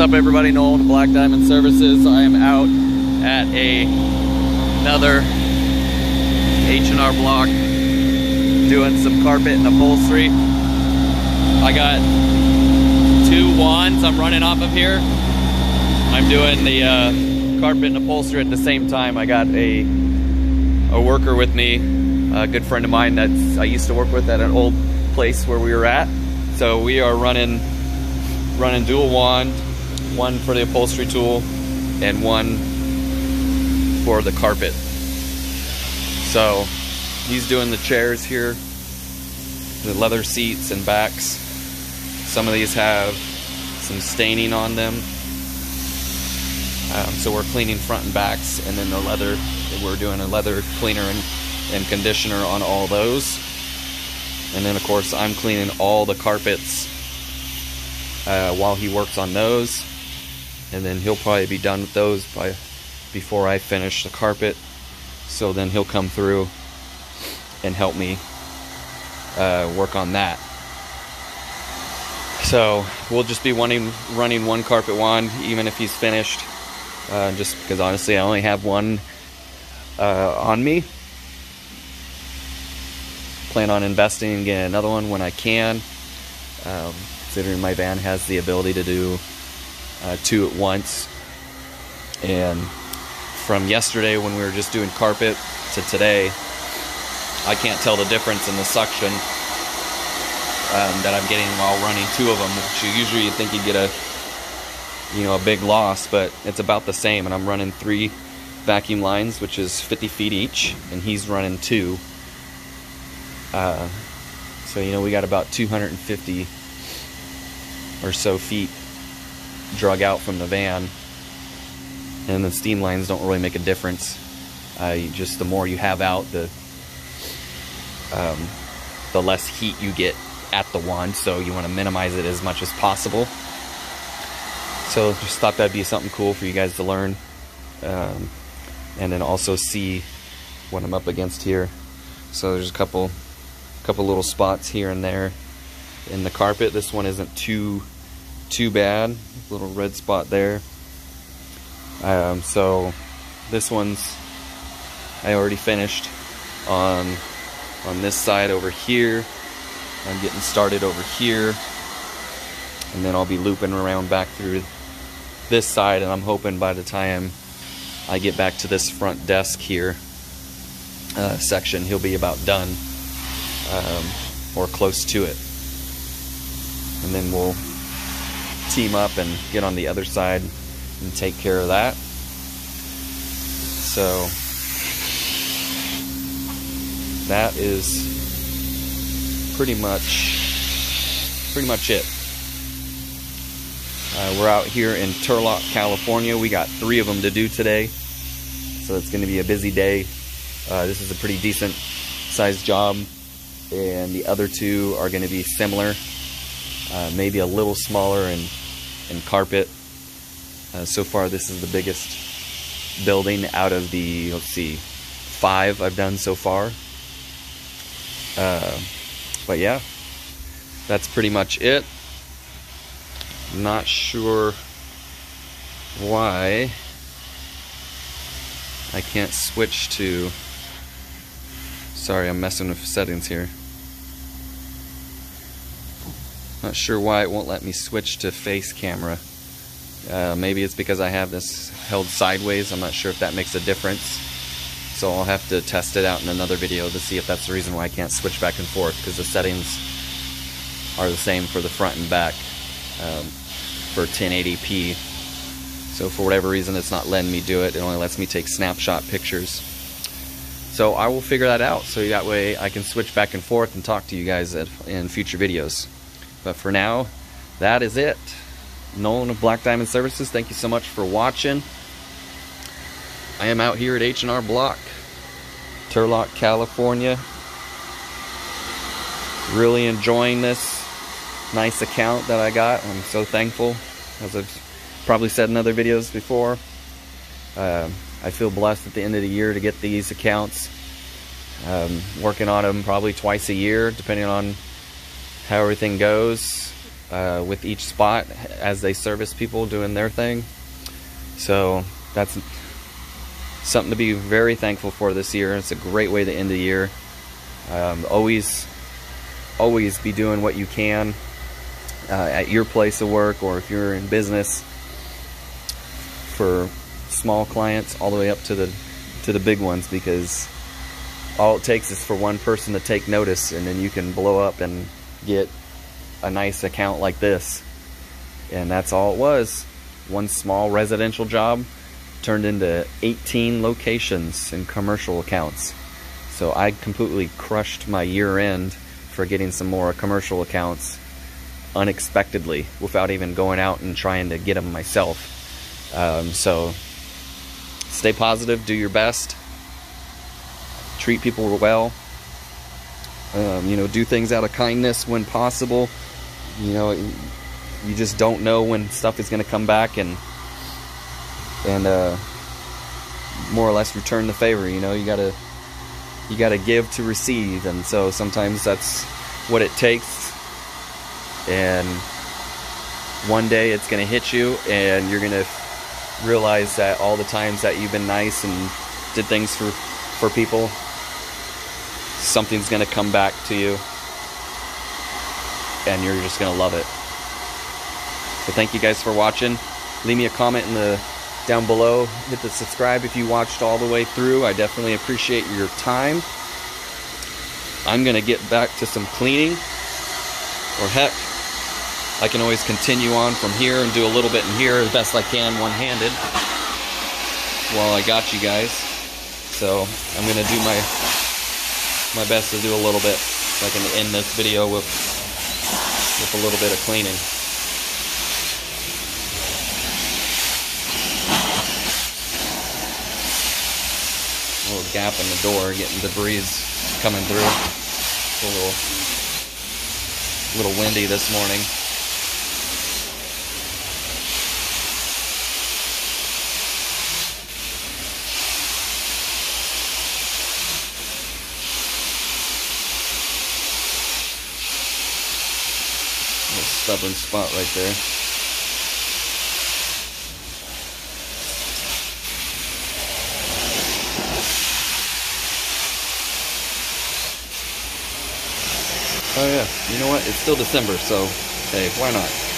up everybody? Nolan Black Diamond Services. I am out at a another H&R block doing some carpet and upholstery. I got two wands I'm running off of here. I'm doing the uh, carpet and upholstery at the same time. I got a a worker with me, a good friend of mine that I used to work with at an old place where we were at. So we are running running dual wand, one for the upholstery tool and one for the carpet. So he's doing the chairs here, the leather seats and backs. Some of these have some staining on them. Um, so we're cleaning front and backs and then the leather, we're doing a leather cleaner and, and conditioner on all those. And then of course I'm cleaning all the carpets uh, while he works on those. And then he'll probably be done with those by before I finish the carpet. So then he'll come through and help me uh, work on that. So we'll just be wanting, running one carpet wand even if he's finished. Uh, just because honestly I only have one uh, on me. Plan on investing getting another one when I can. Um, considering my van has the ability to do uh, two at once. And from yesterday when we were just doing carpet to today, I can't tell the difference in the suction um, that I'm getting while running two of them. Which usually you think you get a, you know, a big loss, but it's about the same. And I'm running three vacuum lines, which is 50 feet each, and he's running two. Uh, so you know we got about 250 or so feet drug out from the van and the steam lines don't really make a difference. Uh, just the more you have out the um, the less heat you get at the wand so you want to minimize it as much as possible. So just thought that'd be something cool for you guys to learn um, and then also see what I'm up against here. So there's a couple couple little spots here and there in the carpet. This one isn't too too bad. Little red spot there. Um, so this one's I already finished on on this side over here. I'm getting started over here. And then I'll be looping around back through this side and I'm hoping by the time I get back to this front desk here uh, section he'll be about done um, or close to it and then we'll team up and get on the other side and take care of that. So that is pretty much pretty much it. Uh, we're out here in Turlock, California. We got three of them to do today, so it's going to be a busy day. Uh, this is a pretty decent sized job, and the other two are going to be similar uh, maybe a little smaller in, in carpet. Uh, so far, this is the biggest building out of the, let's see, five I've done so far. Uh, but yeah, that's pretty much it. Not sure why I can't switch to. Sorry, I'm messing with settings here. Not sure why it won't let me switch to face camera. Uh, maybe it's because I have this held sideways. I'm not sure if that makes a difference. So I'll have to test it out in another video to see if that's the reason why I can't switch back and forth because the settings are the same for the front and back um, for 1080p. So for whatever reason it's not letting me do it. It only lets me take snapshot pictures. So I will figure that out so that way I can switch back and forth and talk to you guys in future videos. But for now, that is it. Nolan of Black Diamond Services, thank you so much for watching. I am out here at H&R Block, Turlock, California. Really enjoying this nice account that I got. I'm so thankful, as I've probably said in other videos before. Uh, I feel blessed at the end of the year to get these accounts. Um, working on them probably twice a year, depending on how everything goes. uh, with each spot as they service people doing their thing. So that's something to be very thankful for this year. It's a great way to end the year. Um, always, always be doing what you can uh, at your place of work or if you're in business for small clients all the way up to the to the big ones because all it takes is for one person to take notice and then you can blow up and get a nice account like this. And that's all it was. One small residential job turned into 18 locations and commercial accounts. So I completely crushed my year end for getting some more commercial accounts unexpectedly without even going out and trying to get them myself. Um, so stay positive, do your best, treat people well. Um, you know, do things out of kindness when possible. You know, you just don't know when stuff is going to come back and and uh, more or less return the favor. You know, you gotta you gotta give to receive, and so sometimes that's what it takes. And one day it's going to hit you, and you're going to realize that all the times that you've been nice and did things for for people something's going to come back to you and you're just going to love it. So thank you guys for watching. Leave me a comment in the down below. Hit the subscribe if you watched all the way through. I definitely appreciate your time. I'm going to get back to some cleaning or heck I can always continue on from here and do a little bit in here as best I can one-handed while I got you guys. So I'm gonna do my my best to do a little bit so I can end this video with with a little bit of cleaning. A little gap in the door, getting debris coming through. It's a little, little windy this morning. Stubborn spot right there. Oh yeah, you know what? It's still December, so hey, why not?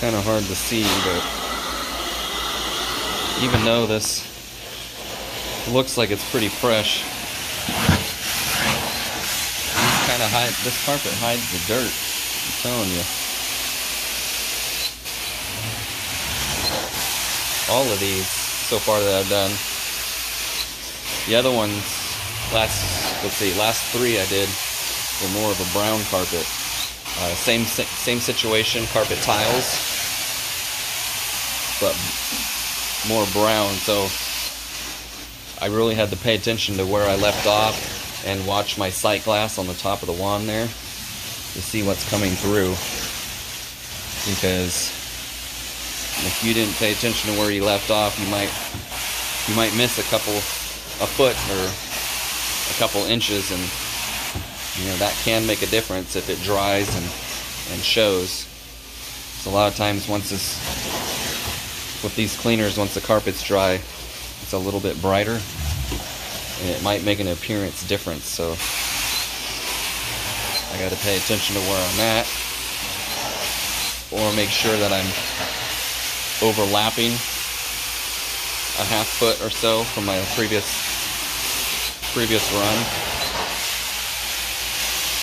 kind of hard to see, but even though this looks like it's pretty fresh, kind of hide this carpet hides the dirt. I'm telling you. All of these so far that I've done. The other ones, last let's see, last three I did were more of a brown carpet. Uh, same same situation, carpet tiles but more brown. So I really had to pay attention to where I left off and watch my sight glass on the top of the wand there to see what's coming through. Because if you didn't pay attention to where you left off, you might you might miss a couple a foot or a couple inches and you know that can make a difference if it dries and and shows. So a lot of times once this with these cleaners, once the carpet's dry, it's a little bit brighter and it might make an appearance difference. So I got to pay attention to where I'm at or make sure that I'm overlapping a half foot or so from my previous previous run.